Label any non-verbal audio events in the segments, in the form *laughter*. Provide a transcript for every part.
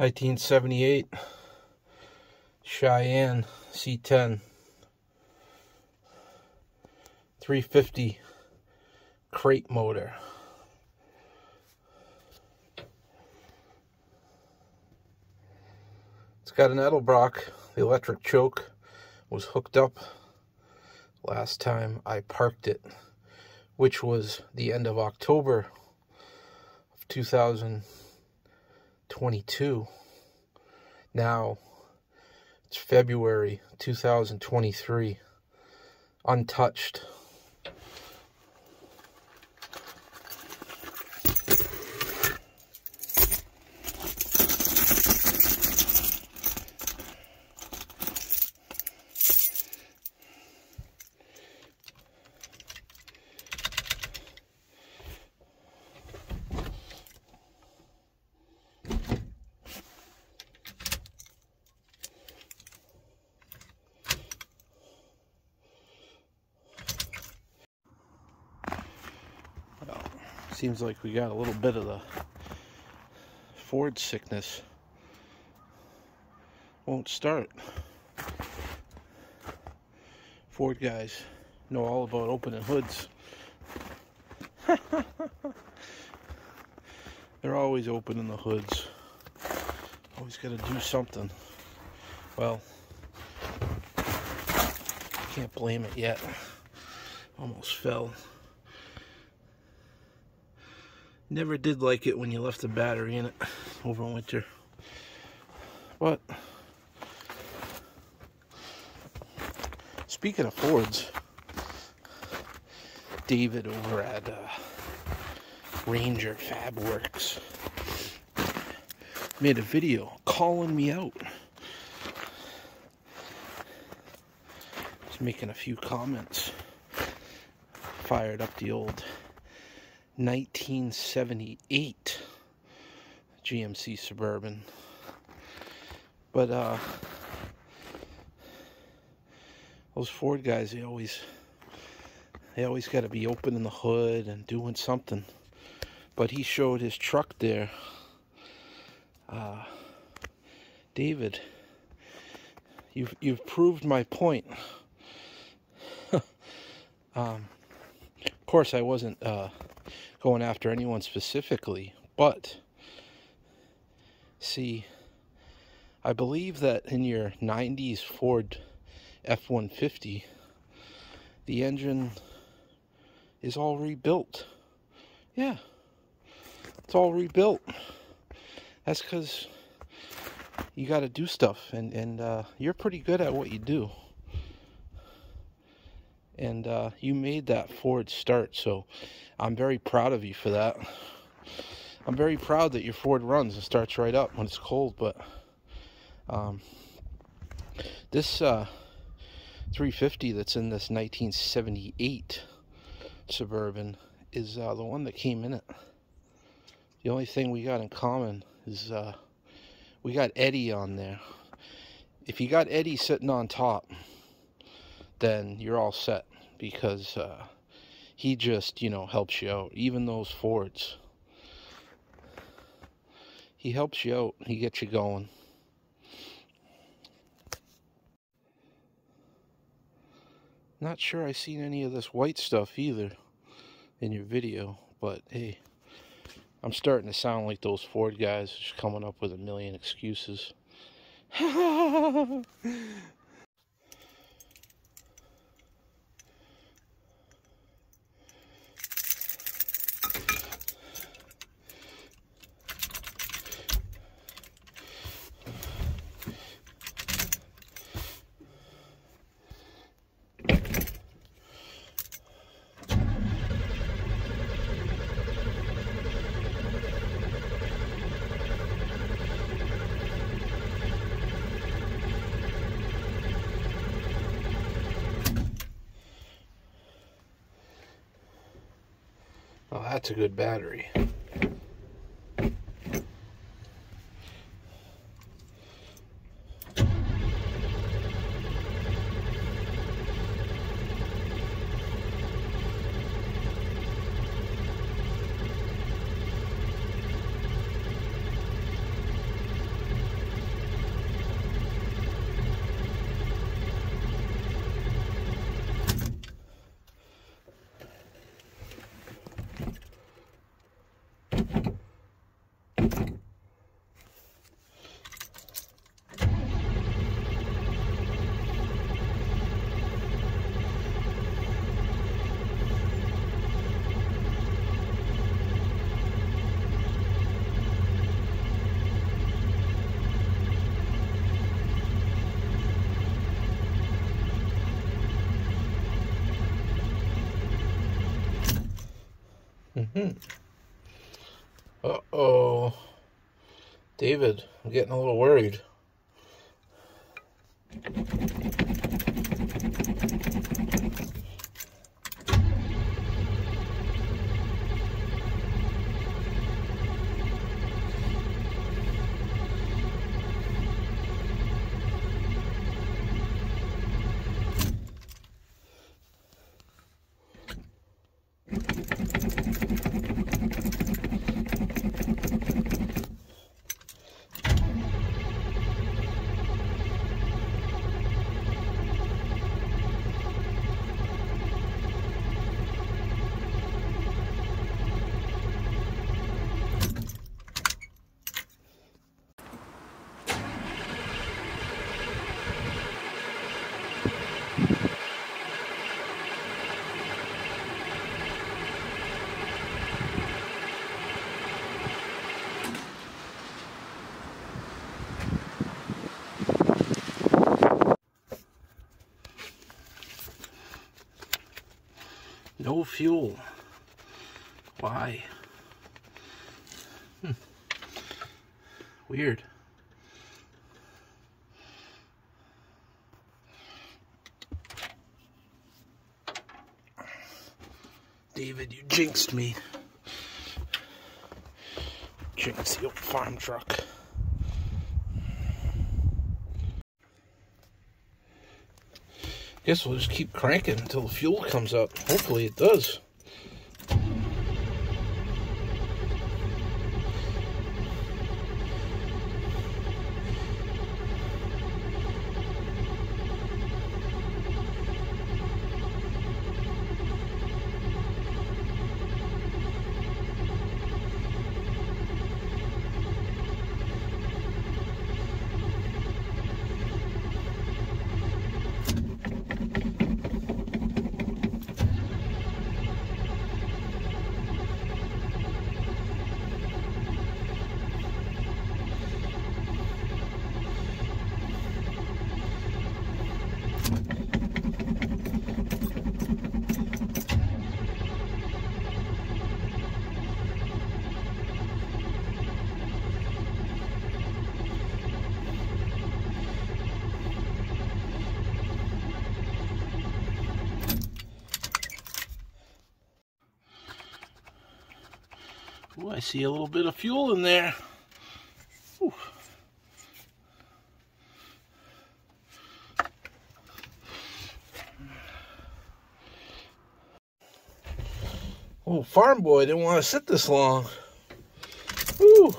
1978 Cheyenne C10 350 crate motor. It's got an Edelbrock. The electric choke was hooked up last time I parked it, which was the end of October of 2022. Now it's February 2023, untouched. Seems like we got a little bit of the Ford sickness. Won't start. Ford guys know all about opening hoods. *laughs* They're always opening the hoods. Always got to do something. Well, can't blame it yet. Almost fell. Never did like it when you left the battery in it over winter. But speaking of Fords, David over at uh, Ranger Fab Works made a video calling me out. Just making a few comments. Fired up the old 1978 GMC Suburban. But uh, those Ford guys, they always they always got to be opening the hood and doing something. But he showed his truck there. Uh, David, you've you've proved my point. *laughs* um, of course, I wasn't. Uh, going after anyone specifically, but see, I believe that in your 90s Ford F-150, the engine is all rebuilt. Yeah, it's all rebuilt. That's because you got to do stuff, and, and uh, you're pretty good at what you do and uh, you made that Ford start. So I'm very proud of you for that. I'm very proud that your Ford runs and starts right up when it's cold. But um, this uh, 350 that's in this 1978 Suburban is uh, the one that came in it. The only thing we got in common is uh, we got Eddie on there. If you got Eddie sitting on top, then you're all set because uh, he just, you know, helps you out. Even those Fords. He helps you out. He gets you going. Not sure I seen any of this white stuff either in your video, but hey, I'm starting to sound like those Ford guys just coming up with a million excuses. *laughs* that's a good battery. David, I'm getting a little worried. Fuel. Why? Hmm. Weird. David, you jinxed me. Jinxed the old farm truck. Guess we'll just keep cranking until the fuel comes up. Hopefully it does. I see a little bit of fuel in there. Ooh. Oh, farm boy didn't want to sit this long. Ooh.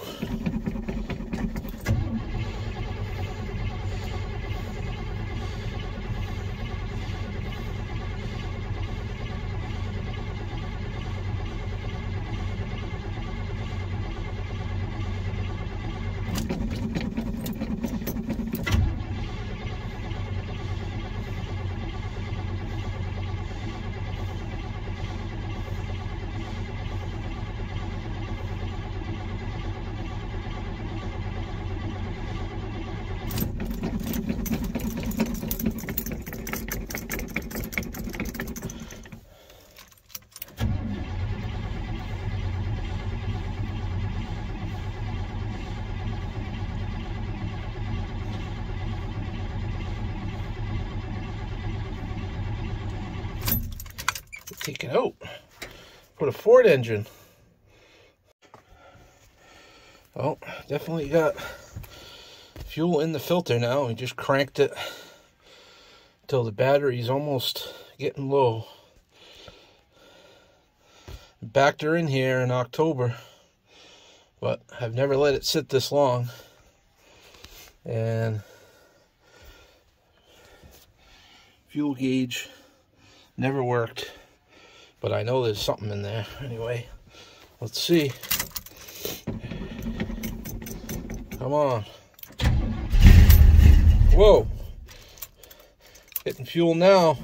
Take it out. Put a Ford engine. Oh, definitely got fuel in the filter now. We just cranked it till the battery's almost getting low. Backed her in here in October, but I've never let it sit this long. And fuel gauge never worked. But I know there's something in there. Anyway, let's see. Come on. Whoa. Getting fuel now.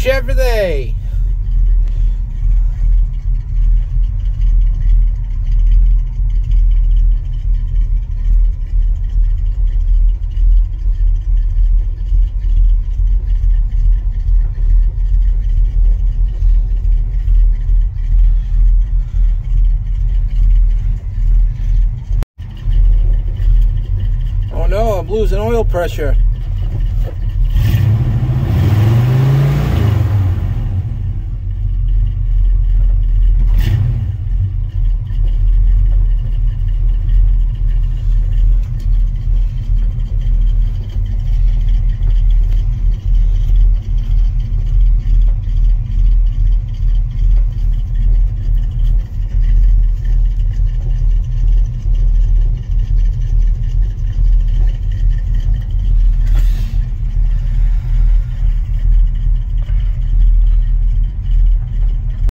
Chevrolet. Oh no, I'm losing oil pressure.